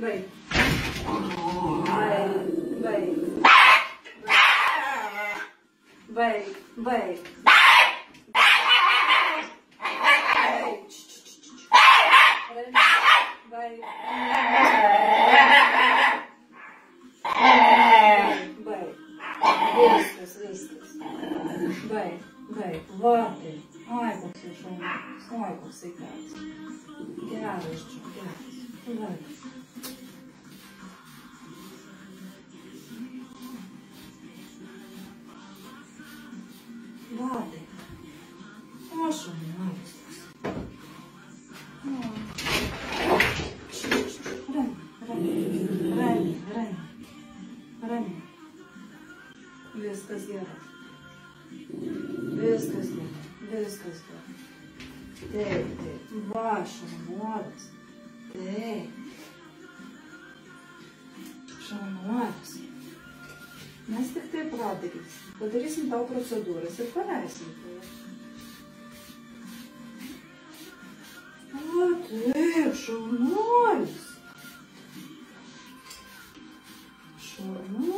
Vai. Vai. Vai. Vai. Vai. Vai. Vai. Listas, listas. Vai, vai, volta. Ai, você chama. Ai, você casa. Graças, graças. Vai. nada. Nossa, mãe. Aranha, aranha, aranha, aranha. Descasgar. Descasgar, descasgar. Tem, tem. Embaixo, namoras. Tem. Chama. padarīs. Padarīsim tavu procedūru. Es ir varēsim to. Вот, эй, шумнойс. Шумнойс.